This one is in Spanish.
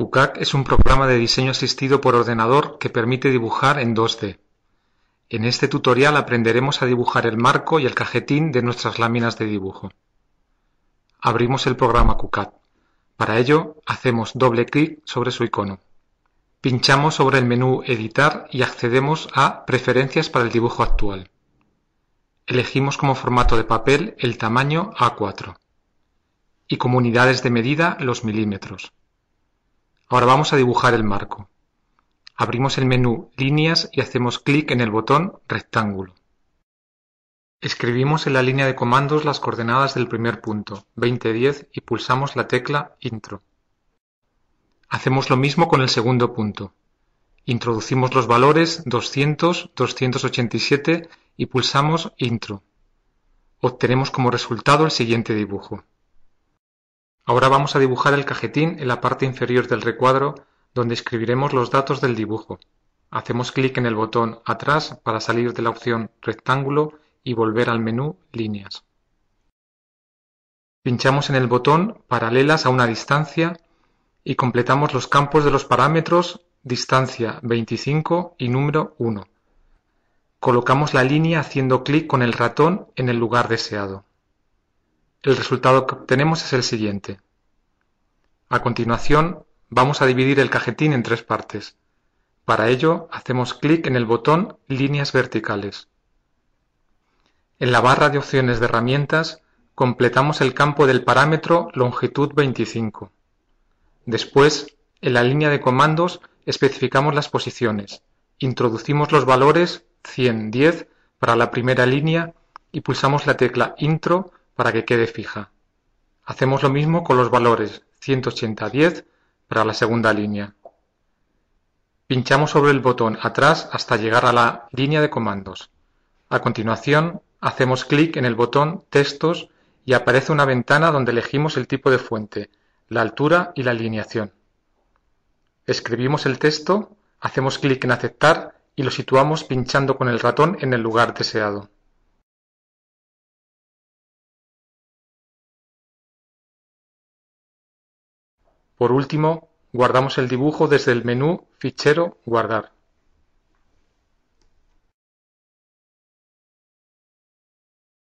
QCAD es un programa de diseño asistido por ordenador que permite dibujar en 2D. En este tutorial aprenderemos a dibujar el marco y el cajetín de nuestras láminas de dibujo. Abrimos el programa QCAD. Para ello, hacemos doble clic sobre su icono. Pinchamos sobre el menú Editar y accedemos a Preferencias para el dibujo actual. Elegimos como formato de papel el tamaño A4 y como unidades de medida los milímetros. Ahora vamos a dibujar el marco. Abrimos el menú Líneas y hacemos clic en el botón Rectángulo. Escribimos en la línea de comandos las coordenadas del primer punto, 2010, y pulsamos la tecla Intro. Hacemos lo mismo con el segundo punto. Introducimos los valores 200, 287 y pulsamos Intro. Obtenemos como resultado el siguiente dibujo. Ahora vamos a dibujar el cajetín en la parte inferior del recuadro donde escribiremos los datos del dibujo. Hacemos clic en el botón Atrás para salir de la opción Rectángulo y volver al menú Líneas. Pinchamos en el botón Paralelas a una distancia y completamos los campos de los parámetros distancia 25 y número 1. Colocamos la línea haciendo clic con el ratón en el lugar deseado. El resultado que obtenemos es el siguiente. A continuación, vamos a dividir el cajetín en tres partes. Para ello, hacemos clic en el botón Líneas verticales. En la barra de opciones de herramientas, completamos el campo del parámetro longitud 25. Después, en la línea de comandos, especificamos las posiciones. Introducimos los valores 110 para la primera línea y pulsamos la tecla Intro para que quede fija. Hacemos lo mismo con los valores 180-10 para la segunda línea. Pinchamos sobre el botón atrás hasta llegar a la línea de comandos. A continuación, hacemos clic en el botón Textos y aparece una ventana donde elegimos el tipo de fuente, la altura y la alineación. Escribimos el texto, hacemos clic en Aceptar y lo situamos pinchando con el ratón en el lugar deseado. Por último, guardamos el dibujo desde el menú Fichero Guardar.